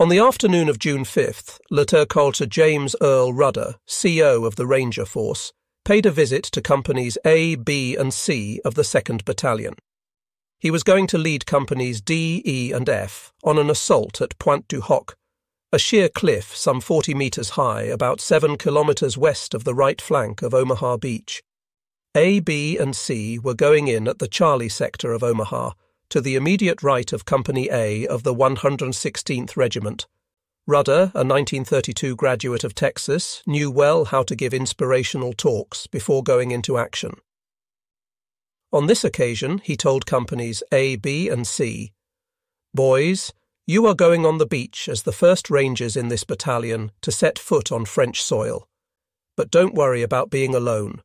On the afternoon of June 5th, Lieutenant James Earl Rudder, CO of the Ranger Force, paid a visit to Companies A, B, and C of the 2nd Battalion. He was going to lead Companies D, E, and F on an assault at Pointe du Hoc, a sheer cliff some 40 metres high, about 7 kilometres west of the right flank of Omaha Beach. A, B, and C were going in at the Charlie sector of Omaha to the immediate right of Company A of the 116th Regiment. Rudder, a 1932 graduate of Texas, knew well how to give inspirational talks before going into action. On this occasion, he told companies A, B, and C Boys, you are going on the beach as the first Rangers in this battalion to set foot on French soil. But don't worry about being alone.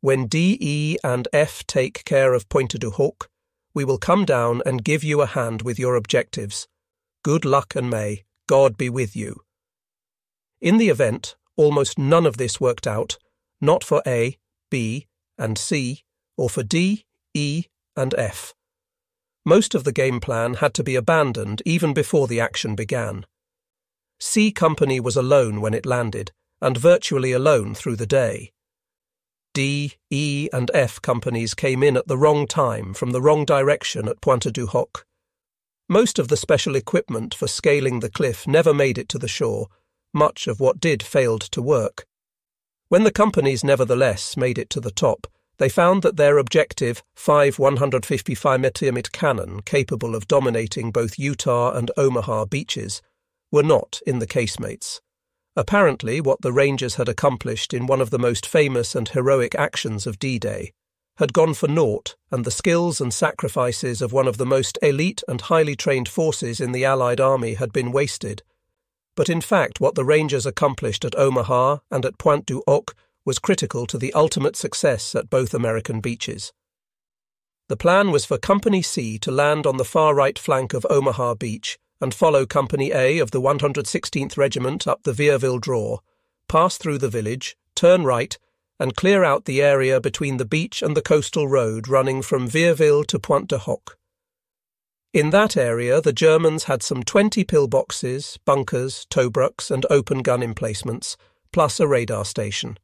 When D, E, and F take care of Pointe du Hoc, we will come down and give you a hand with your objectives. Good luck and may God be with you. In the event, almost none of this worked out, not for A, B, and C, or for D, E, and F. Most of the game plan had to be abandoned even before the action began. C Company was alone when it landed, and virtually alone through the day. D, E, and F companies came in at the wrong time from the wrong direction at Pointe du Hoc. Most of the special equipment for scaling the cliff never made it to the shore. Much of what did failed to work. When the companies nevertheless made it to the top, they found that their objective, five 155 mm cannon capable of dominating both Utah and Omaha beaches, were not in the casemates. Apparently, what the Rangers had accomplished in one of the most famous and heroic actions of D Day had gone for naught, and the skills and sacrifices of one of the most elite and highly trained forces in the Allied army had been wasted. But in fact, what the Rangers accomplished at Omaha and at Pointe du Hoc was critical to the ultimate success at both American beaches. The plan was for Company C to land on the far right flank of Omaha Beach and follow Company A of the 116th Regiment up the Vierville Draw, pass through the village, turn right, and clear out the area between the beach and the coastal road running from Vierville to Pointe du Hoc. In that area, the Germans had some 20 pillboxes, bunkers, Tobruks, and open gun emplacements, plus a radar station.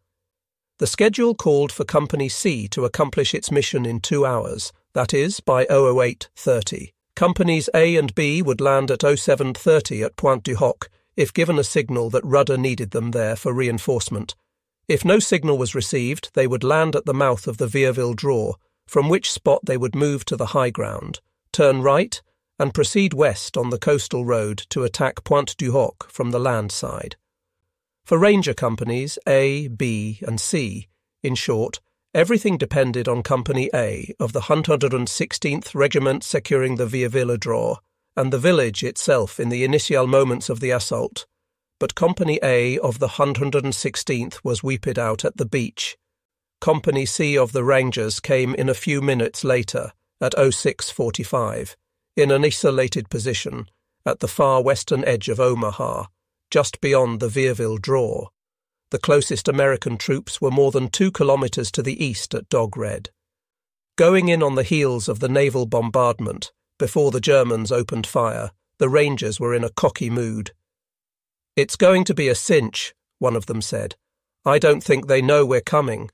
The schedule called for Company C to accomplish its mission in two hours, that is, by 008.30. Companies A and B would land at 0730 at Pointe du Hoc if given a signal that Rudder needed them there for reinforcement. If no signal was received, they would land at the mouth of the Vierville Draw, from which spot they would move to the high ground, turn right, and proceed west on the coastal road to attack Pointe du Hoc from the land side. For Ranger companies A, B, and C, in short, Everything depended on Company A of the 116th Regiment securing the Vierville draw, and the village itself in the initial moments of the assault. But Company A of the 116th was weeped out at the beach. Company C of the Rangers came in a few minutes later, at 0645, in an isolated position, at the far western edge of Omaha, just beyond the Vierville draw. The closest American troops were more than two kilometres to the east at Dog Red. Going in on the heels of the naval bombardment, before the Germans opened fire, the Rangers were in a cocky mood. It's going to be a cinch, one of them said. I don't think they know we're coming.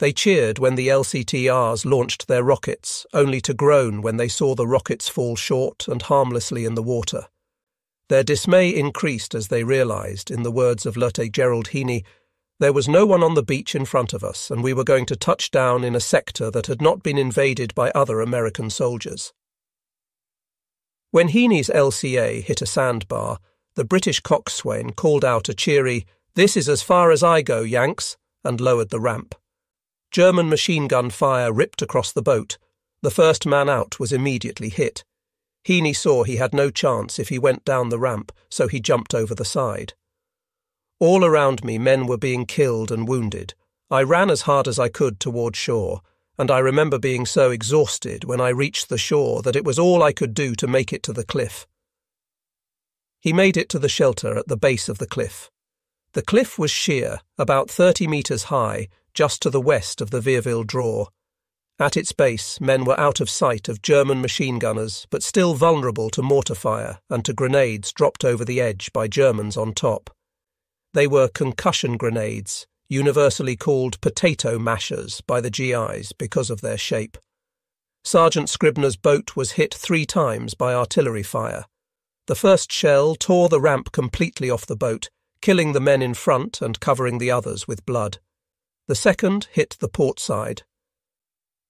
They cheered when the LCTRs launched their rockets, only to groan when they saw the rockets fall short and harmlessly in the water. Their dismay increased as they realized, in the words of Lieutenant Gerald Heaney, there was no one on the beach in front of us, and we were going to touch down in a sector that had not been invaded by other American soldiers. When Heaney's LCA hit a sandbar, the British coxswain called out a cheery, This is as far as I go, Yanks, and lowered the ramp. German machine gun fire ripped across the boat. The first man out was immediately hit. Heaney saw he had no chance if he went down the ramp, so he jumped over the side. All around me, men were being killed and wounded. I ran as hard as I could toward shore, and I remember being so exhausted when I reached the shore that it was all I could do to make it to the cliff. He made it to the shelter at the base of the cliff. The cliff was sheer, about 30 metres high, just to the west of the Vierville draw. At its base, men were out of sight of German machine gunners, but still vulnerable to mortar fire and to grenades dropped over the edge by Germans on top. They were concussion grenades, universally called potato mashers by the GIs because of their shape. Sergeant Scribner's boat was hit three times by artillery fire. The first shell tore the ramp completely off the boat, killing the men in front and covering the others with blood. The second hit the port side.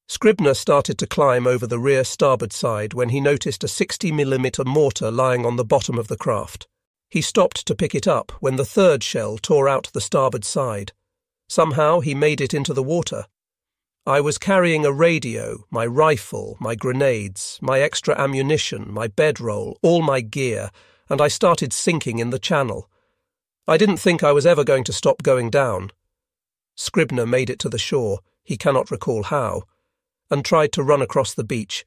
Scribner started to climb over the rear starboard side when he noticed a 60mm mortar lying on the bottom of the craft. He stopped to pick it up when the third shell tore out the starboard side. Somehow he made it into the water. I was carrying a radio, my rifle, my grenades, my extra ammunition, my bedroll, all my gear, and I started sinking in the channel. I didn't think I was ever going to stop going down. Scribner made it to the shore, he cannot recall how, and tried to run across the beach.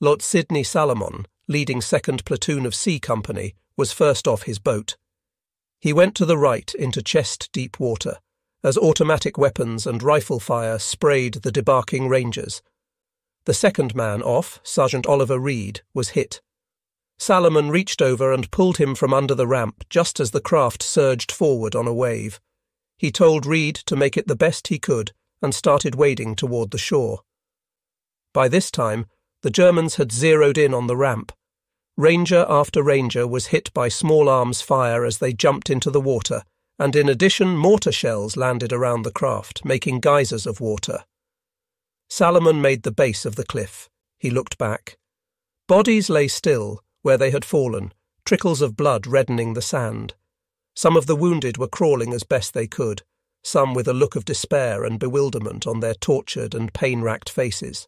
Lord Sidney Salomon, leading 2nd Platoon of C Company, was first off his boat. He went to the right into chest deep water, as automatic weapons and rifle fire sprayed the debarking Rangers. The second man off, Sergeant Oliver Reed, was hit. Salomon reached over and pulled him from under the ramp just as the craft surged forward on a wave. He told Reed to make it the best he could and started wading toward the shore. By this time, the Germans had zeroed in on the ramp. Ranger after Ranger was hit by small arms fire as they jumped into the water, and in addition, mortar shells landed around the craft, making geysers of water. Salomon made the base of the cliff. He looked back. Bodies lay still, where they had fallen, trickles of blood reddening the sand. Some of the wounded were crawling as best they could, some with a look of despair and bewilderment on their tortured and pain racked faces.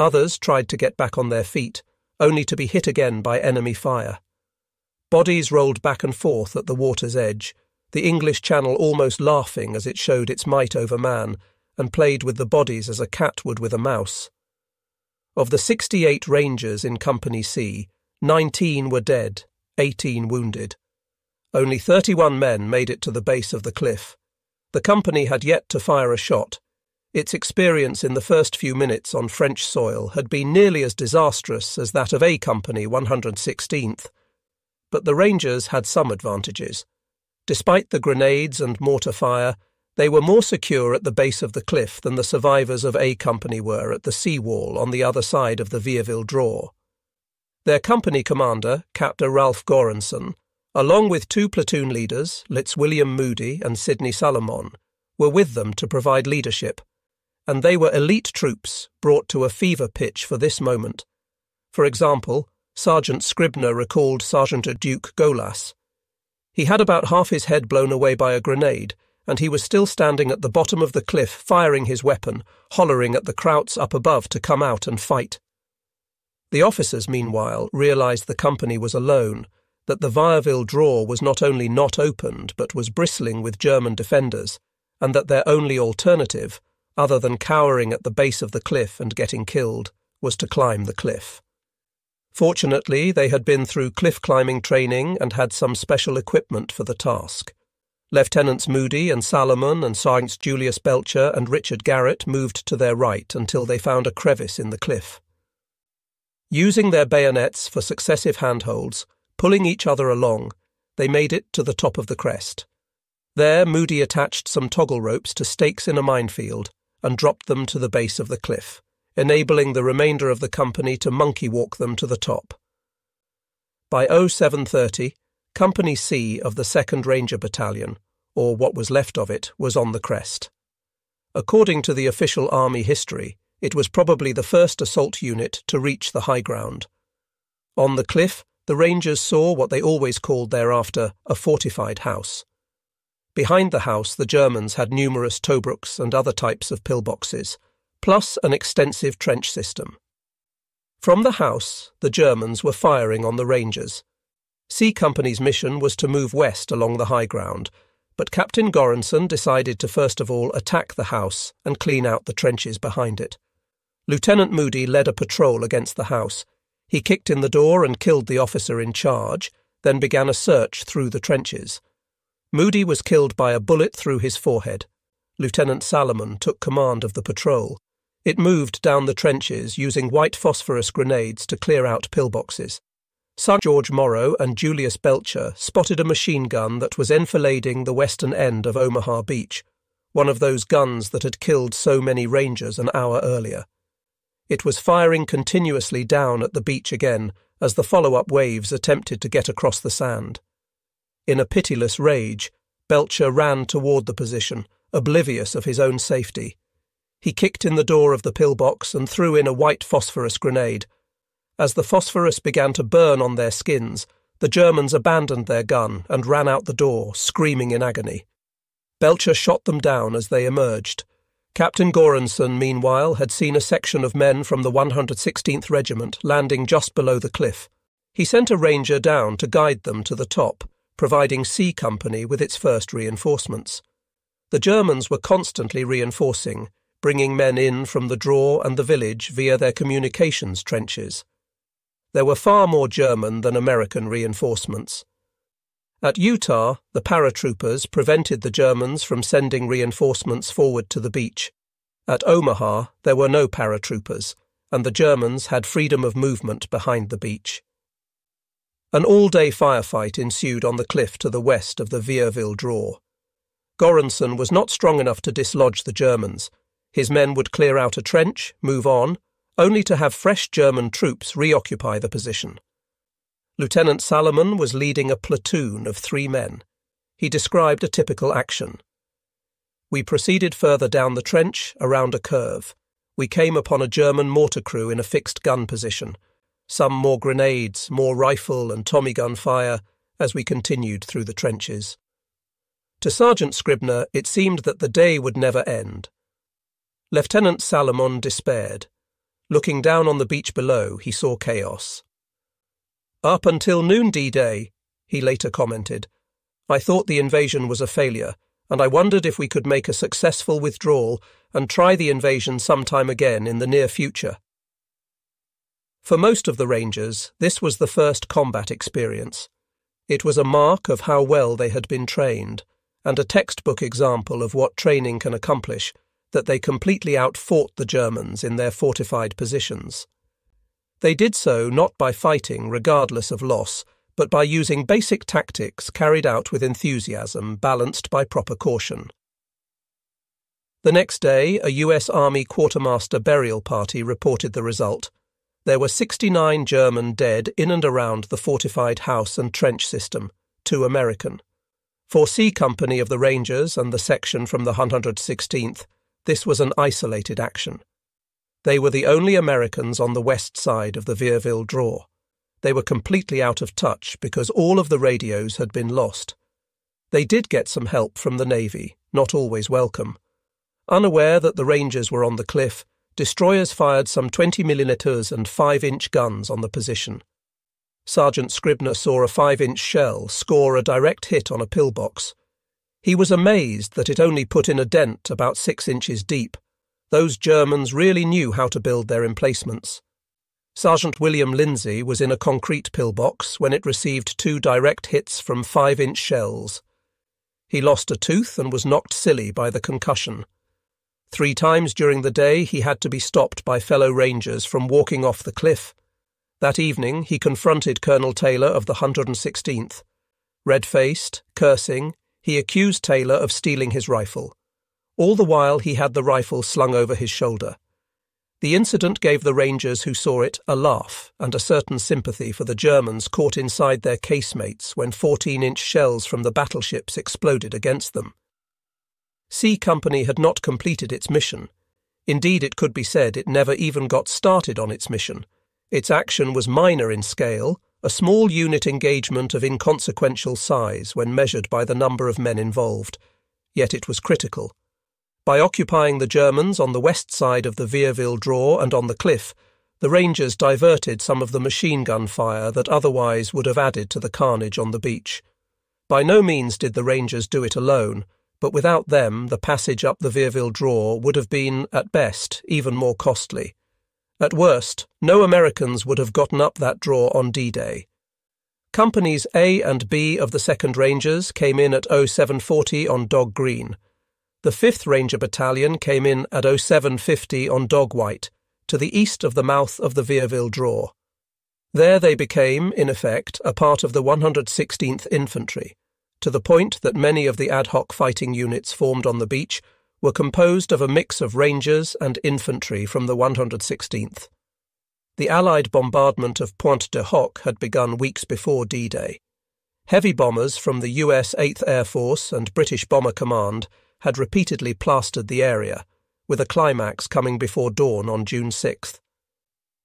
Others tried to get back on their feet, only to be hit again by enemy fire. Bodies rolled back and forth at the water's edge, the English Channel almost laughing as it showed its might over man, and played with the bodies as a cat would with a mouse. Of the 68 Rangers in Company C, 19 were dead, 18 wounded. Only 31 men made it to the base of the cliff. The company had yet to fire a shot, its experience in the first few minutes on French soil had been nearly as disastrous as that of A Company 116th. But the Rangers had some advantages. Despite the grenades and mortar fire, they were more secure at the base of the cliff than the survivors of A Company were at the sea wall on the other side of the Vierville Draw. Their company commander, Captain Ralph Goranson, along with two platoon leaders, Litz William Moody and Sidney Salomon, were with them to provide leadership and they were elite troops brought to a fever pitch for this moment. For example, Sergeant Scribner recalled Sergeant Duke Golas. He had about half his head blown away by a grenade, and he was still standing at the bottom of the cliff firing his weapon, hollering at the krauts up above to come out and fight. The officers, meanwhile, realized the company was alone, that the Vierville draw was not only not opened, but was bristling with German defenders, and that their only alternative other than cowering at the base of the cliff and getting killed, was to climb the cliff. Fortunately, they had been through cliff climbing training and had some special equipment for the task. Lieutenants Moody and Salomon and Sergeants Julius Belcher and Richard Garrett moved to their right until they found a crevice in the cliff. Using their bayonets for successive handholds, pulling each other along, they made it to the top of the crest. There, Moody attached some toggle ropes to stakes in a minefield and dropped them to the base of the cliff, enabling the remainder of the company to monkey walk them to the top. By 0730, Company C of the 2nd Ranger Battalion, or what was left of it, was on the crest. According to the official Army history, it was probably the first assault unit to reach the high ground. On the cliff, the Rangers saw what they always called thereafter a fortified house. Behind the house, the Germans had numerous Tobruks and other types of pillboxes, plus an extensive trench system. From the house, the Germans were firing on the Rangers. C Company's mission was to move west along the high ground, but Captain Goranson decided to first of all attack the house and clean out the trenches behind it. Lieutenant Moody led a patrol against the house. He kicked in the door and killed the officer in charge, then began a search through the trenches. Moody was killed by a bullet through his forehead. Lieutenant Salomon took command of the patrol. It moved down the trenches using white phosphorus grenades to clear out pillboxes. Sir George Morrow and Julius Belcher spotted a machine gun that was enfilading the western end of Omaha Beach, one of those guns that had killed so many Rangers an hour earlier. It was firing continuously down at the beach again as the follow up waves attempted to get across the sand. In a pitiless rage, Belcher ran toward the position, oblivious of his own safety. He kicked in the door of the pillbox and threw in a white phosphorus grenade as the phosphorus began to burn on their skins, the Germans abandoned their gun and ran out the door, screaming in agony. Belcher shot them down as they emerged. Captain Goranson, meanwhile, had seen a section of men from the 116th Regiment landing just below the cliff. He sent a ranger down to guide them to the top, providing C Company with its first reinforcements. The Germans were constantly reinforcing, bringing men in from the draw and the village via their communications trenches. There were far more German than American reinforcements. At Utah, the paratroopers prevented the Germans from sending reinforcements forward to the beach. At Omaha, there were no paratroopers, and the Germans had freedom of movement behind the beach. An all day firefight ensued on the cliff to the west of the Vierville draw. Goranson was not strong enough to dislodge the Germans. His men would clear out a trench, move on, only to have fresh German troops reoccupy the position. Lieutenant Salomon was leading a platoon of three men. He described a typical action. We proceeded further down the trench, around a curve. We came upon a German mortar crew in a fixed gun position. Some more grenades, more rifle and Tommy gun fire as we continued through the trenches. To Sergeant Scribner, it seemed that the day would never end. Lieutenant Salomon despaired. Looking down on the beach below, he saw chaos. Up until noon D Day, he later commented, I thought the invasion was a failure, and I wondered if we could make a successful withdrawal and try the invasion sometime again in the near future. For most of the Rangers, this was the first combat experience. It was a mark of how well they had been trained, and a textbook example of what training can accomplish that they completely outfought the Germans in their fortified positions. They did so not by fighting, regardless of loss, but by using basic tactics carried out with enthusiasm, balanced by proper caution. The next day, a U.S. Army quartermaster burial party reported the result. There were 69 German dead in and around the fortified house and trench system, two American. For C Company of the Rangers and the section from the 116th, this was an isolated action. They were the only Americans on the west side of the Vierville draw. They were completely out of touch because all of the radios had been lost. They did get some help from the Navy, not always welcome. Unaware that the Rangers were on the cliff, destroyers fired some 20 millimeters and 5 inch guns on the position. Sergeant Scribner saw a 5 inch shell score a direct hit on a pillbox, he was amazed that it only put in a dent about six inches deep. Those Germans really knew how to build their emplacements. Sergeant William Lindsay was in a concrete pillbox when it received two direct hits from five inch shells. He lost a tooth and was knocked silly by the concussion. Three times during the day he had to be stopped by fellow Rangers from walking off the cliff. That evening he confronted Colonel Taylor of the 116th. Red faced, cursing, he accused Taylor of stealing his rifle. All the while, he had the rifle slung over his shoulder. The incident gave the Rangers who saw it a laugh and a certain sympathy for the Germans caught inside their casemates when 14 inch shells from the battleships exploded against them. C Company had not completed its mission. Indeed, it could be said it never even got started on its mission. Its action was minor in scale, a small unit engagement of inconsequential size when measured by the number of men involved, yet it was critical. By occupying the Germans on the west side of the Vierville draw and on the cliff, the Rangers diverted some of the machine gun fire that otherwise would have added to the carnage on the beach. By no means did the Rangers do it alone, but without them the passage up the Vierville draw would have been, at best, even more costly. At worst, no Americans would have gotten up that draw on D Day. Companies A and B of the 2nd Rangers came in at 0740 on Dog Green. The 5th Ranger Battalion came in at 0750 on Dog White, to the east of the mouth of the Vierville Draw. There they became, in effect, a part of the 116th Infantry, to the point that many of the ad hoc fighting units formed on the beach were composed of a mix of Rangers and infantry from the 116th. The Allied bombardment of Pointe du Hoc had begun weeks before D Day. Heavy bombers from the US 8th Air Force and British Bomber Command had repeatedly plastered the area, with a climax coming before dawn on June 6th.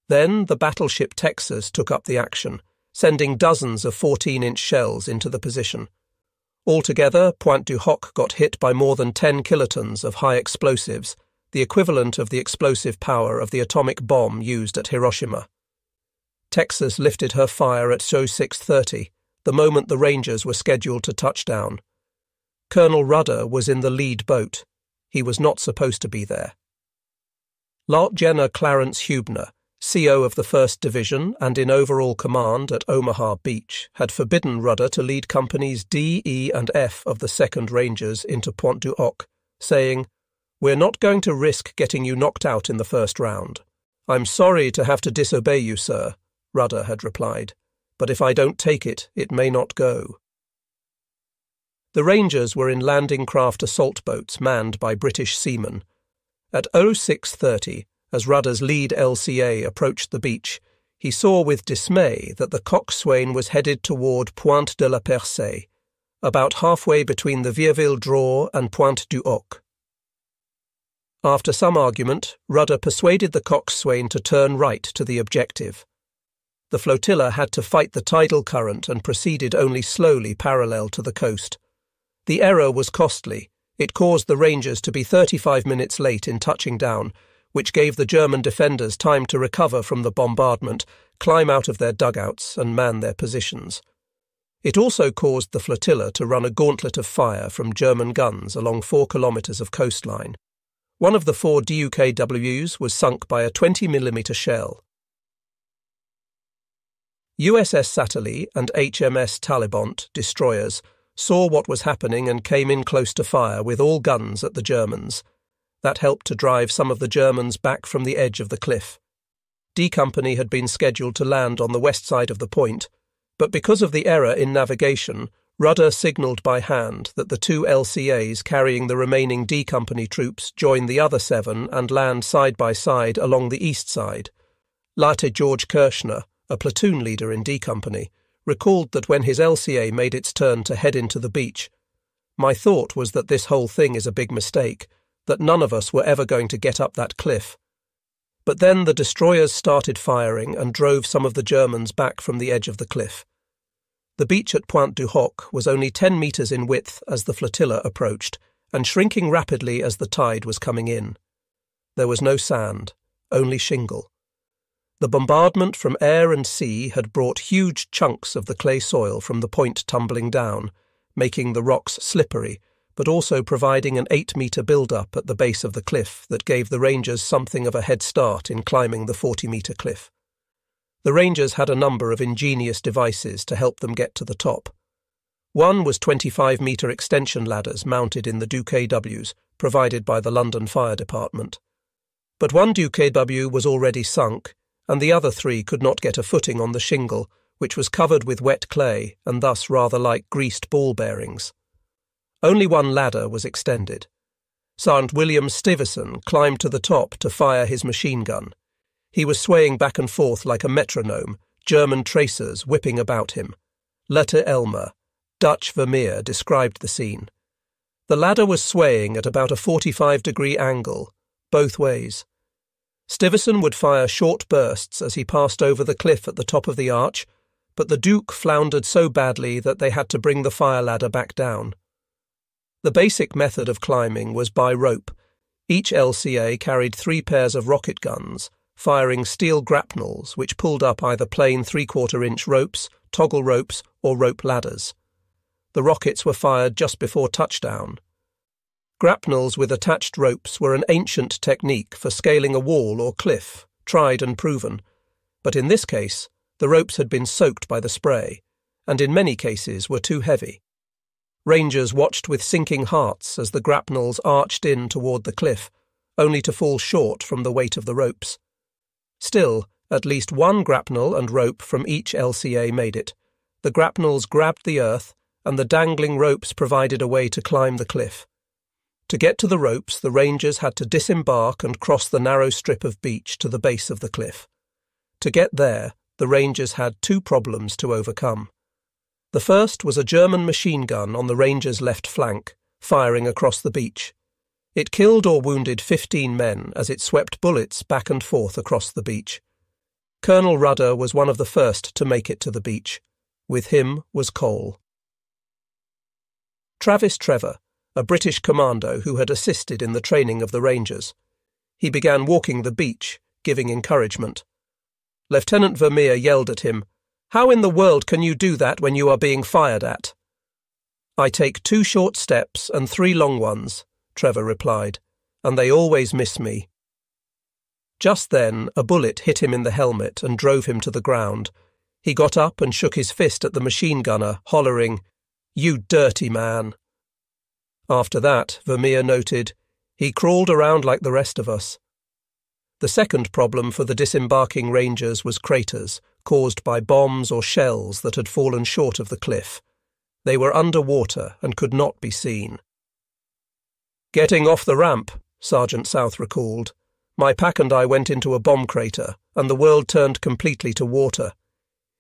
Then the battleship Texas took up the action, sending dozens of 14 inch shells into the position. Altogether, Pointe du Hoc got hit by more than 10 kilotons of high explosives, the equivalent of the explosive power of the atomic bomb used at Hiroshima. Texas lifted her fire at 0630, the moment the Rangers were scheduled to touch down. Colonel Rudder was in the lead boat. He was not supposed to be there. Lieutenant Clarence Huebner, CO of the 1st Division and in overall command at Omaha Beach, had forbidden Rudder to lead companies D, E, and F of the 2nd Rangers into Pointe du Hoc, saying, We're not going to risk getting you knocked out in the first round. I'm sorry to have to disobey you, sir, Rudder had replied, but if I don't take it, it may not go. The Rangers were in landing craft assault boats manned by British seamen. At 0630, as Rudder's lead LCA approached the beach, he saw with dismay that the coxswain was headed toward Pointe de la Percée, about halfway between the Vierville Draw and Pointe du Hoc. After some argument, Rudder persuaded the coxswain to turn right to the objective. The flotilla had to fight the tidal current and proceeded only slowly parallel to the coast. The error was costly. It caused the Rangers to be 35 minutes late in touching down which gave the German defenders time to recover from the bombardment, climb out of their dugouts, and man their positions. It also caused the flotilla to run a gauntlet of fire from German guns along four kilometres of coastline. One of the four DUKWs was sunk by a 20mm shell. USS Satterlee and HMS Talybont, destroyers, saw what was happening and came in close to fire with all guns at the Germans. That helped to drive some of the Germans back from the edge of the cliff. D Company had been scheduled to land on the west side of the point, but because of the error in navigation, Rudder signalled by hand that the two LCAs carrying the remaining D Company troops join the other seven and land side by side along the east side. Latte George Kerchner, a platoon leader in D Company, recalled that when his LCA made its turn to head into the beach, my thought was that this whole thing is a big mistake, that none of us were ever going to get up that cliff. But then the destroyers started firing and drove some of the Germans back from the edge of the cliff. The beach at Pointe du Hoc was only 10 metres in width as the flotilla approached, and shrinking rapidly as the tide was coming in. There was no sand, only shingle. The bombardment from air and sea had brought huge chunks of the clay soil from the point tumbling down, making the rocks slippery but also providing an eight metre build up at the base of the cliff that gave the Rangers something of a head start in climbing the 40 metre cliff. The Rangers had a number of ingenious devices to help them get to the top. One was 25 metre extension ladders mounted in the DUKWs, provided by the London Fire Department. But one DUKW was already sunk, and the other three could not get a footing on the shingle, which was covered with wet clay and thus rather like greased ball bearings. Only one ladder was extended. Sergeant William Stiverson climbed to the top to fire his machine gun. He was swaying back and forth like a metronome, German tracers whipping about him. Letter Elmer, Dutch Vermeer, described the scene. The ladder was swaying at about a 45 degree angle, both ways. Stiverson would fire short bursts as he passed over the cliff at the top of the arch, but the Duke floundered so badly that they had to bring the fire ladder back down. The basic method of climbing was by rope. Each LCA carried three pairs of rocket guns, firing steel grapnels which pulled up either plain three quarter inch ropes, toggle ropes, or rope ladders. The rockets were fired just before touchdown. Grapnels with attached ropes were an ancient technique for scaling a wall or cliff, tried and proven, but in this case, the ropes had been soaked by the spray, and in many cases were too heavy. Rangers watched with sinking hearts as the grapnels arched in toward the cliff, only to fall short from the weight of the ropes. Still, at least one grapnel and rope from each LCA made it. The grapnels grabbed the earth, and the dangling ropes provided a way to climb the cliff. To get to the ropes, the rangers had to disembark and cross the narrow strip of beach to the base of the cliff. To get there, the rangers had two problems to overcome. The first was a German machine gun on the rangers' left flank, firing across the beach. It killed or wounded 15 men as it swept bullets back and forth across the beach. Colonel Rudder was one of the first to make it to the beach. With him was Cole. Travis Trevor, a British commando who had assisted in the training of the Rangers. He began walking the beach, giving encouragement. Lieutenant Vermeer yelled at him, How in the world can you do that when you are being fired at? I take two short steps and three long ones, Trevor replied, and they always miss me. Just then, a bullet hit him in the helmet and drove him to the ground. He got up and shook his fist at the machine gunner, hollering, You dirty man. After that, Vermeer noted, he crawled around like the rest of us. The second problem for the disembarking rangers was craters, caused by bombs or shells that had fallen short of the cliff. They were under water and could not be seen. Getting off the ramp, Sergeant South recalled, my pack and I went into a bomb crater, and the world turned completely to water.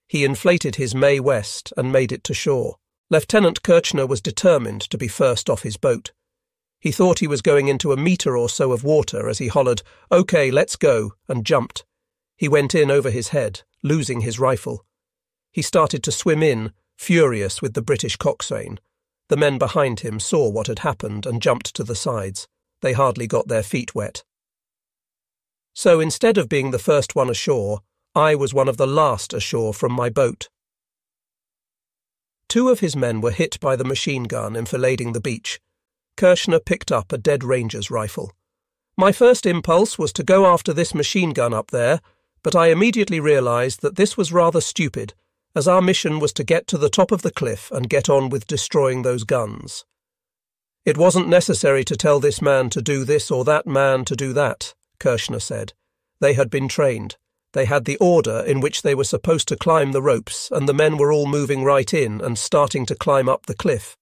He inflated his Mae West and made it to shore. Lieutenant Kerchner was determined to be first off his boat. He thought he was going into a metre or so of water as he hollered, OK, let's go, and jumped. He went in over his head, losing his rifle. He started to swim in, furious with the British coxswain. The men behind him saw what had happened and jumped to the sides. They hardly got their feet wet. So instead of being the first one ashore, I was one of the last ashore from my boat. Two of his men were hit by the machine gun enfilading the beach. Kerchner picked up a dead ranger's rifle. My first impulse was to go after this machine gun up there, but I immediately realized that this was rather stupid, as our mission was to get to the top of the cliff and get on with destroying those guns. It wasn't necessary to tell this man to do this or that man to do that. Kerchner said. They had been trained. They had the order in which they were supposed to climb the ropes, and the men were all moving right in and starting to climb up the cliff.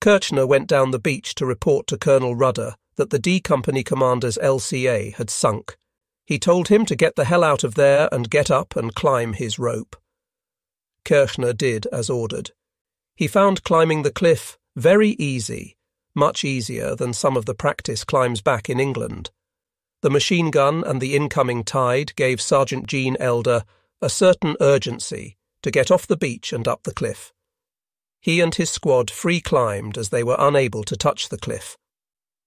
Kerchner went down the beach to report to Colonel Rudder that the D Company commander's LCA had sunk. He told him to get the hell out of there and get up and climb his rope. Kerchner did as ordered. He found climbing the cliff very easy, much easier than some of the practice climbs back in England. The machine gun and the incoming tide gave Sergeant Gene Elder a certain urgency to get off the beach and up the cliff. He and his squad free climbed as they were unable to touch the cliff.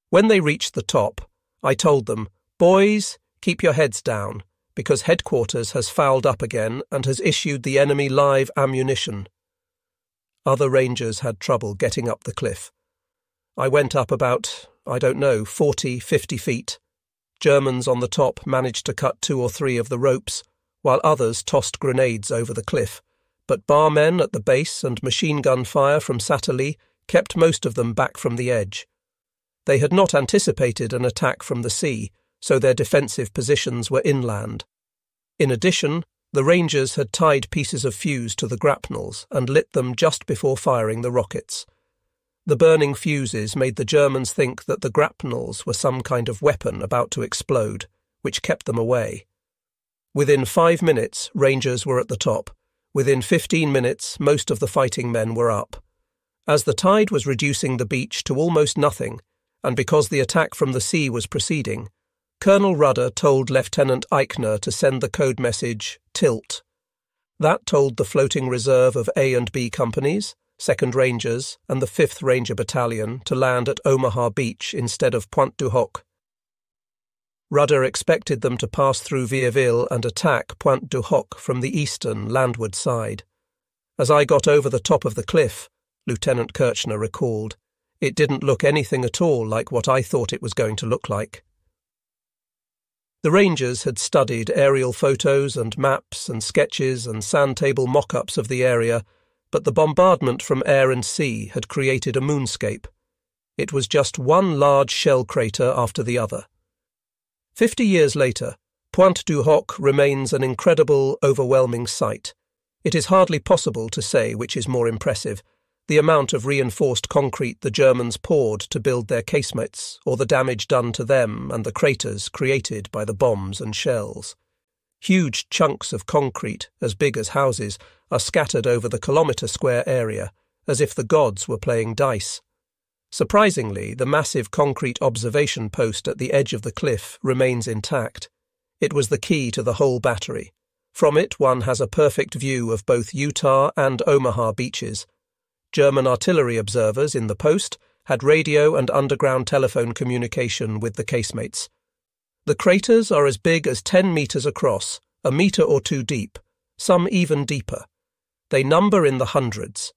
When they reached the top, I told them, Boys, keep your heads down, because headquarters has fouled up again and has issued the enemy live ammunition. Other rangers had trouble getting up the cliff. I went up about, I don't know, forty, fifty feet Germans on the top managed to cut two or three of the ropes, while others tossed grenades over the cliff. But barmen at the base and machine gun fire from Satterlee kept most of them back from the edge. They had not anticipated an attack from the sea, so their defensive positions were inland. In addition, the Rangers had tied pieces of fuse to the grapnels and lit them just before firing the rockets. The burning fuses made the Germans think that the grapnels were some kind of weapon about to explode, which kept them away. Within five minutes, Rangers were at the top. Within fifteen minutes, most of the fighting men were up. As the tide was reducing the beach to almost nothing, and because the attack from the sea was proceeding, Colonel Rudder told Lieutenant Eikner to send the code message Tilt. That told the floating reserve of A and B companies, 2nd Rangers, and the 5th Ranger Battalion to land at Omaha Beach instead of Pointe du Hoc. Rudder expected them to pass through Vierville and attack Pointe du Hoc from the eastern, landward side. As I got over the top of the cliff, Lieutenant Kerchner recalled, it didn't look anything at all like what I thought it was going to look like. The Rangers had studied aerial photos and maps and sketches and sand table mock ups of the area but the bombardment from air and sea had created a moonscape. It was just one large shell crater after the other. Fifty years later, Pointe du Hoc remains an incredible, overwhelming sight. It is hardly possible to say which is more impressive the amount of reinforced concrete the Germans poured to build their casemates, or the damage done to them and the craters created by the bombs and shells. Huge chunks of concrete, as big as houses, are scattered over the kilometre square area, as if the gods were playing dice. Surprisingly, the massive concrete observation post at the edge of the cliff remains intact. It was the key to the whole battery. From it, one has a perfect view of both Utah and Omaha beaches. German artillery observers in the post had radio and underground telephone communication with the casemates. The craters are as big as 10 metres across, a metre or two deep, some even deeper. They number in the hundreds.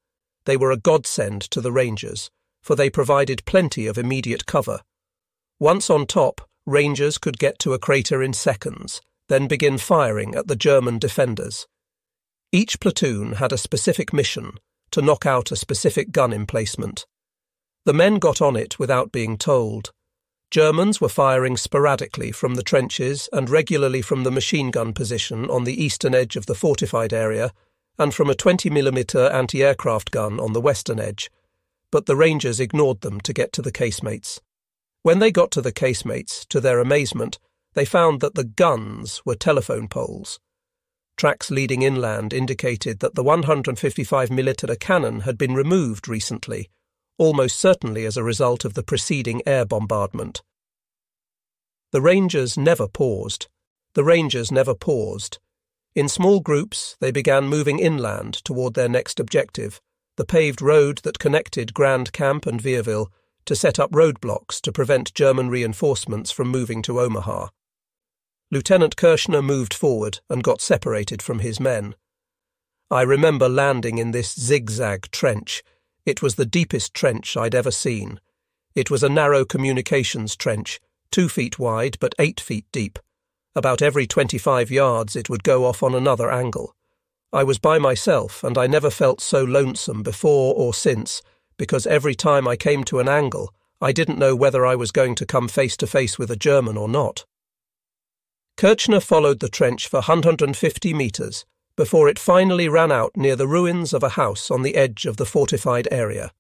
They were a godsend to the Rangers, for they provided plenty of immediate cover. Once on top, Rangers could get to a crater in seconds, then begin firing at the German defenders. Each platoon had a specific mission to knock out a specific gun emplacement. The men got on it without being told. Germans were firing sporadically from the trenches and regularly from the machine gun position on the eastern edge of the fortified area and from a 20mm anti aircraft gun on the western edge, but the Rangers ignored them to get to the casemates. When they got to the casemates, to their amazement, they found that the guns were telephone poles. Tracks leading inland indicated that the 155mm cannon had been removed recently almost certainly as a result of the preceding air bombardment. The Rangers never paused. The Rangers never paused. In small groups, they began moving inland toward their next objective, the paved road that connected Grand Camp and Vierville, to set up roadblocks to prevent German reinforcements from moving to Omaha. Lieutenant Kerchner moved forward and got separated from his men. I remember landing in this zigzag trench it was the deepest trench I'd ever seen. It was a narrow communications trench, two feet wide but eight feet deep. About every 25 yards it would go off on another angle. I was by myself, and I never felt so lonesome before or since, because every time I came to an angle, I didn't know whether I was going to come face to face with a German or not. Kerchner followed the trench for 150 metres before it finally ran out near the ruins of a house on the edge of the fortified area.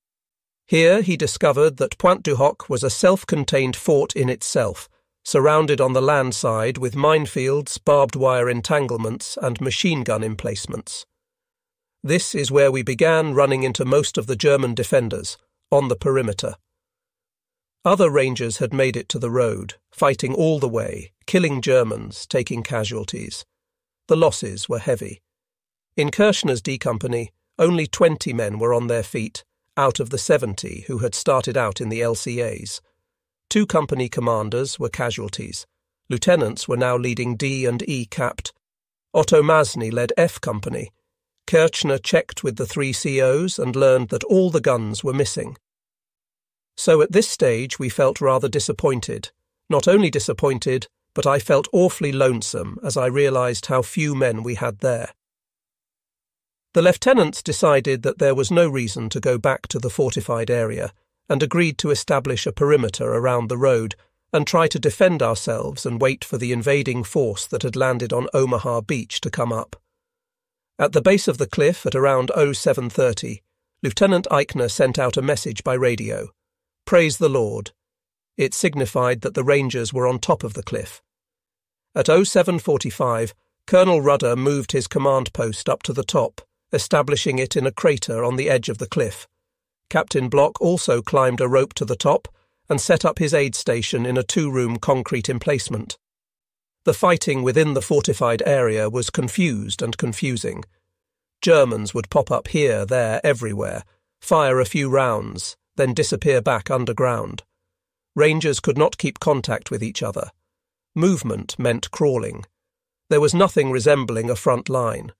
Here he discovered that Pointe du Hoc was a self contained fort in itself, surrounded on the land side with minefields, barbed wire entanglements, and machine gun emplacements. This is where we began running into most of the German defenders, on the perimeter. Other Rangers had made it to the road, fighting all the way, killing Germans, taking casualties. The losses were heavy. In Kerchner's D Company, only 20 men were on their feet, out of the 70 who had started out in the LCAs. Two company commanders were casualties. Lieutenants were now leading D and E capped. Otto Masny led F Company. Kerchner checked with the three COs and learned that all the guns were missing. So at this stage we felt rather disappointed. Not only disappointed, but I felt awfully lonesome as I realised how few men we had there. The lieutenants decided that there was no reason to go back to the fortified area and agreed to establish a perimeter around the road and try to defend ourselves and wait for the invading force that had landed on Omaha Beach to come up. At the base of the cliff at around 0730, Lieutenant Eikner sent out a message by radio. Praise the Lord. It signified that the Rangers were on top of the cliff. At 0745, Colonel Rudder moved his command post up to the top establishing it in a crater on the edge of the cliff. Captain Block also climbed a rope to the top and set up his aid station in a two room concrete emplacement. The fighting within the fortified area was confused and confusing. Germans would pop up here, there, everywhere, fire a few rounds, then disappear back underground. Rangers could not keep contact with each other. Movement meant crawling. There was nothing resembling a front line.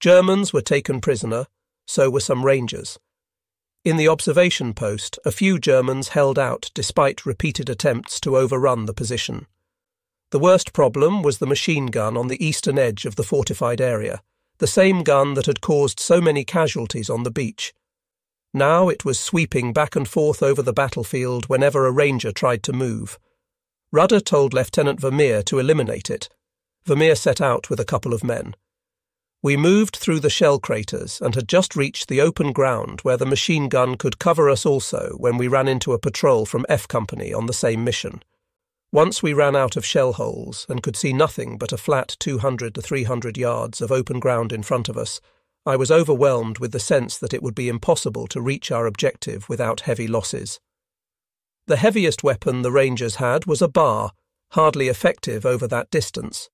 Germans were taken prisoner, so were some Rangers. In the observation post, a few Germans held out despite repeated attempts to overrun the position. The worst problem was the machine gun on the eastern edge of the fortified area. the same gun that had caused so many casualties on the beach. Now it was sweeping back and forth over the battlefield whenever a ranger tried to move. Rudder told Lieutenant Vermeer to eliminate it. Vermeer set out with a couple of men. We moved through the shell craters and had just reached the open ground where the machine gun could cover us also when we ran into a patrol from F Company on the same mission. Once we ran out of shell holes and could see nothing but a flat 200 to 300 yards of open ground in front of us, I was overwhelmed with the sense that it would be impossible to reach our objective without heavy losses. The heaviest weapon the Rangers had was a BAR, hardly effective over that distance.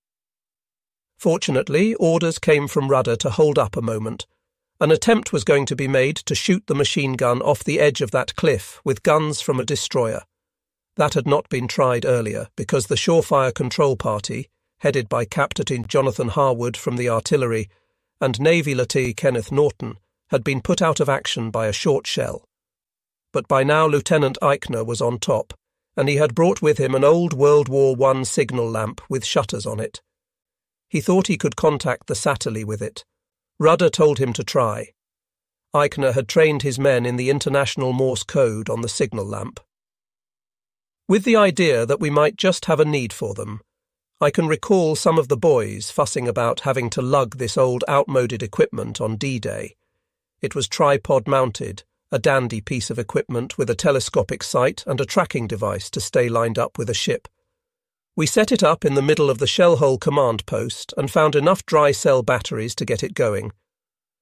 Fortunately, orders came from Rudder to hold up a moment. An attempt was going to be made to shoot the machine gun off the edge of that cliff with guns from a destroyer. That had not been tried earlier because the Shorefire Control Party, headed by Captain Jonathan Harwood from the artillery, and Navy Lieutenant Kenneth Norton, had been put out of action by a short shell. But by now Lieutenant Eikner was on top, and he had brought with him an old World War I signal lamp with shutters on it. He thought he could contact the Satterlee with it. Rudder told him to try. Eikner had trained his men in the International Morse code on the signal lamp. With the idea that we might just have a need for them, I can recall some of the boys fussing about having to lug this old outmoded equipment on D Day. It was tripod mounted, a dandy piece of equipment with a telescopic sight and a tracking device to stay lined up with a ship. We set it up in the middle of the Shellhole command post and found enough dry cell batteries to get it going.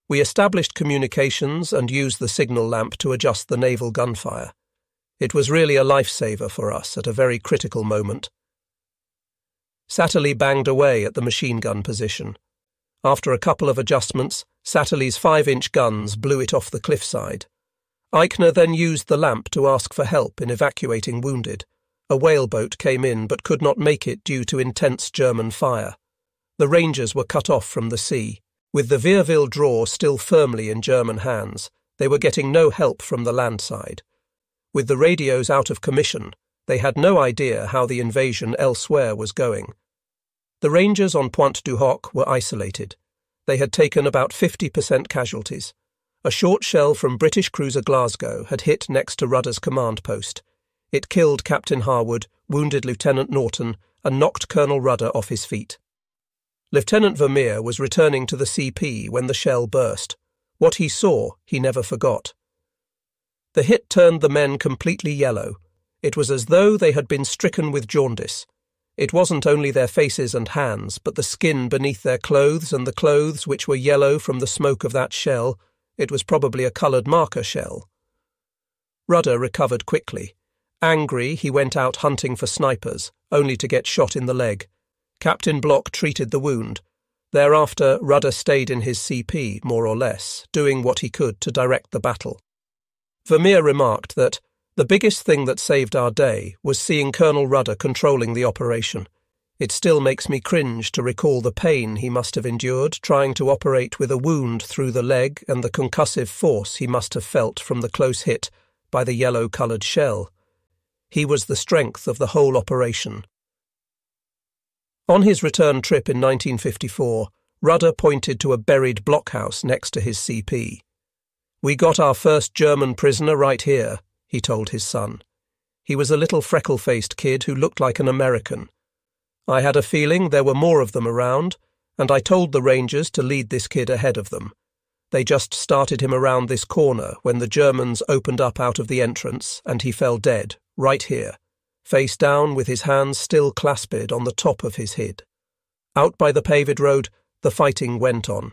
We established communications and used the signal lamp to adjust the naval gunfire. It was really a lifesaver for us at a very critical moment. Satterlee banged away at the machine gun position. After a couple of adjustments, Satterlee's five inch guns blew it off the cliffside. Eikner then used the lamp to ask for help in evacuating wounded. A whaleboat came in but could not make it due to intense German fire. The Rangers were cut off from the sea. With the Vierville draw still firmly in German hands, they were getting no help from the land side. With the radios out of commission, they had no idea how the invasion elsewhere was going. The Rangers on Pointe du Hoc were isolated. They had taken about 50% casualties. A short shell from British cruiser Glasgow had hit next to Rudder's command post. It killed Captain Harwood, wounded Lieutenant Norton, and knocked Colonel Rudder off his feet. Lieutenant Vermeer was returning to the CP when the shell burst. What he saw, he never forgot. The hit turned the men completely yellow. It was as though they had been stricken with jaundice. It wasn't only their faces and hands, but the skin beneath their clothes and the clothes which were yellow from the smoke of that shell. It was probably a coloured marker shell. Rudder recovered quickly. Angry, he went out hunting for snipers, only to get shot in the leg. Captain Block treated the wound. Thereafter, Rudder stayed in his CP, more or less, doing what he could to direct the battle. Vermeer remarked that the biggest thing that saved our day was seeing Colonel Rudder controlling the operation. It still makes me cringe to recall the pain he must have endured trying to operate with a wound through the leg and the concussive force he must have felt from the close hit by the yellow coloured shell. He was the strength of the whole operation. On his return trip in 1954, Rudder pointed to a buried blockhouse next to his CP. We got our first German prisoner right here, he told his son. He was a little freckle faced kid who looked like an American. I had a feeling there were more of them around, and I told the Rangers to lead this kid ahead of them. They just started him around this corner when the Germans opened up out of the entrance, and he fell dead right here, face down with his hands still clasped on the top of his head. Out by the paved road, the fighting went on.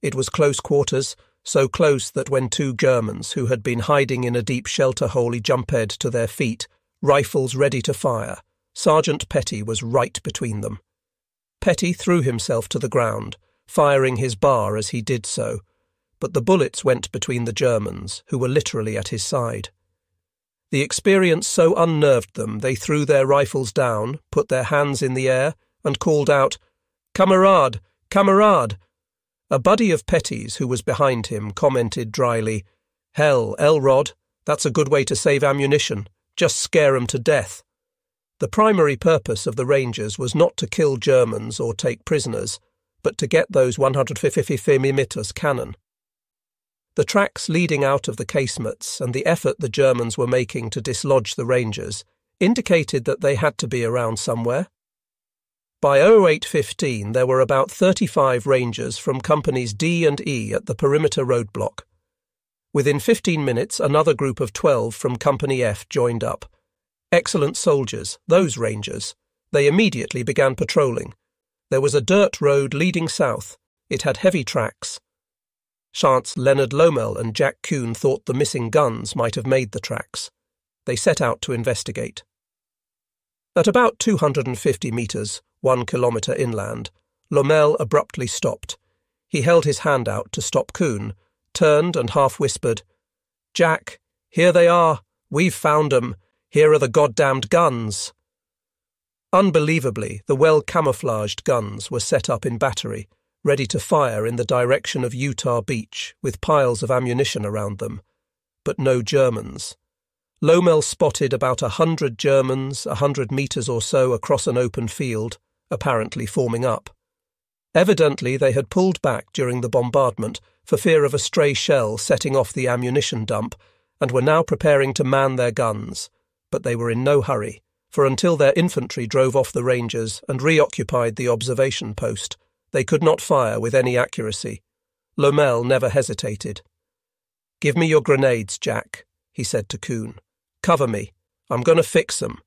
It was close quarters, so close that when two Germans who had been hiding in a deep shelter hole jumped to their feet, rifles ready to fire, Sergeant Petty was right between them. Petty threw himself to the ground, firing his BAR as he did so, but the bullets went between the Germans, who were literally at his side. The experience so unnerved them they threw their rifles down, put their hands in the air, and called out, Kamerad! Kamerad! A buddy of Petty's who was behind him commented dryly, Hell, Elrod, that's a good way to save ammunition. Just scare 'em to death. The primary purpose of the Rangers was not to kill Germans or take prisoners, but to get those 150 mm cannon. The tracks leading out of the casemates and the effort the Germans were making to dislodge the Rangers indicated that they had to be around somewhere. By 0815, there were about 35 Rangers from Companies D and E at the perimeter roadblock. Within 15 minutes, another group of 12 from Company F joined up. Excellent soldiers, those Rangers. They immediately began patrolling. There was a dirt road leading south. It had heavy tracks. Chance Leonard Lomell and Jack Kuhn thought the missing guns might have made the tracks. They set out to investigate. At about 250 metres, one kilometre inland, Lomell abruptly stopped. He held his hand out to stop Kuhn, turned and half whispered, Jack, here they are. We've found 'em. Here are the goddamned guns. Unbelievably, the well camouflaged guns were set up in battery, ready to fire in the direction of Utah Beach, with piles of ammunition around them. But no Germans. Lomell spotted about a hundred Germans a hundred metres or so across an open field, apparently forming up. Evidently, they had pulled back during the bombardment for fear of a stray shell setting off the ammunition dump and were now preparing to man their guns, but they were in no hurry, for until their infantry drove off the Rangers and reoccupied the observation post, they could not fire with any accuracy. Lomell never hesitated. Give me your grenades, Jack, he said to Kuhn. Cover me. I'm going to fix them.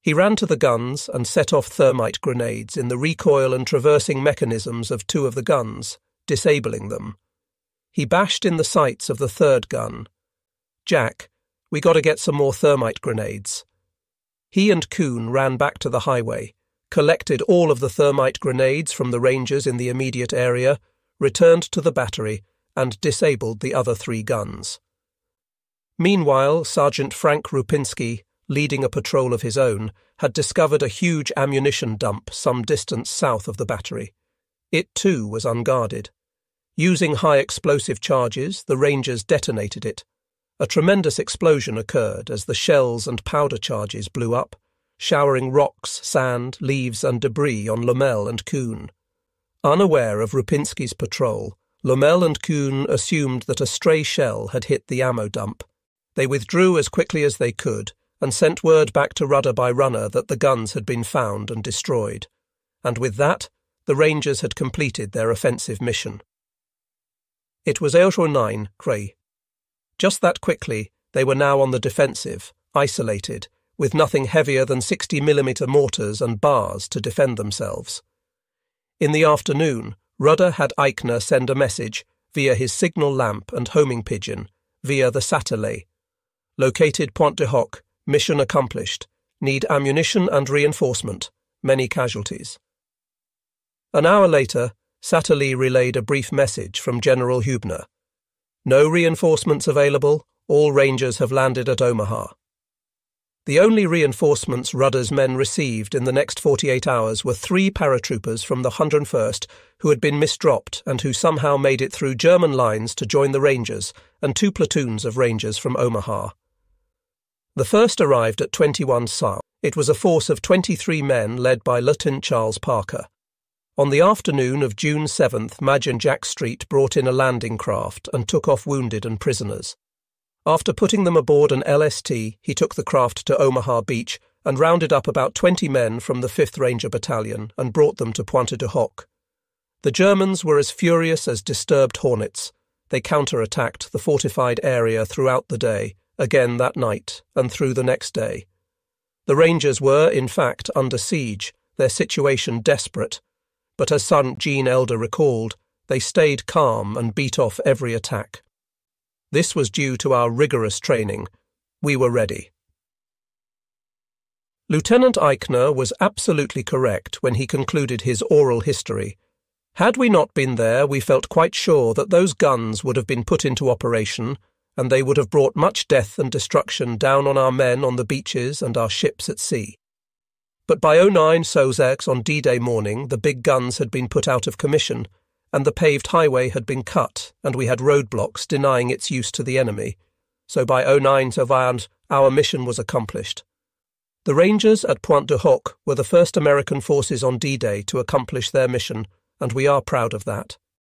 He ran to the guns and set off thermite grenades in the recoil and traversing mechanisms of two of the guns, disabling them. He bashed in the sights of the third gun. Jack, we got to get some more thermite grenades. He and Kuhn ran back to the highway, collected all of the thermite grenades from the Rangers in the immediate area, returned to the battery, and disabled the other three guns. Meanwhile, Sergeant Frank Rupinski leading a patrol of his own, had discovered a huge ammunition dump some distance south of the battery. It too was unguarded. Using high explosive charges, the Rangers detonated it. A tremendous explosion occurred as the shells and powder charges blew up, showering rocks, sand, leaves, and debris on Lomell and Kuhn. Unaware of Rupinski's patrol, Lomell and Kuhn assumed that a stray shell had hit the ammo dump. They withdrew as quickly as they could and sent word back to Rudder by runner that the guns had been found and destroyed. And with that, the Rangers had completed their offensive mission. It was Euro 9, Cray. Just that quickly, they were now on the defensive, isolated, with nothing heavier than 60mm mortars and BARs to defend themselves. In the afternoon, Rudder had Eikner send a message via his signal lamp and homing pigeon via the Satterlee. Located Pointe du Hoc, Mission accomplished. Need ammunition and reinforcement. Many casualties. An hour later, Satterlee relayed a brief message from General Huebner. No reinforcements available. All Rangers have landed at Omaha. The only reinforcements Rudder's men received in the next 48 hours were three paratroopers from the 101st who had been misdropped and who somehow made it through German lines to join the Rangers, and two platoons of Rangers from Omaha. The first arrived at 21 South. It was a force of 23 men led by Lieutenant Charles Parker. On the afternoon of June 7th, Madge and Jack Street brought in a landing craft and took off wounded and prisoners. After putting them aboard an LST, he took the craft to Omaha Beach and rounded up about 20 men from the 5th Ranger Battalion and brought them to Pointe du Hoc. The Germans were as furious as disturbed hornets. They counterattacked the fortified area throughout the day again that night and through the next day. The Rangers were, in fact, under siege, their situation desperate, but as Sergeant Gene Elder recalled, they stayed calm and beat off every attack. This was due to our rigorous training. We were ready. Lieutenant Eikner was absolutely correct when he concluded his oral history. Had we not been there, we felt quite sure that those guns would have been put into operation and they would have brought much death and destruction down on our men on the beaches and our ships at sea. But by 09 SOSEX on D Day morning, the big guns had been put out of commission, and the paved highway had been cut, and we had roadblocks denying its use to the enemy. So by 09 Sovant, our mission was accomplished. The Rangers at Pointe du Hoc were the first American forces on D Day to accomplish their mission, and we are proud of that.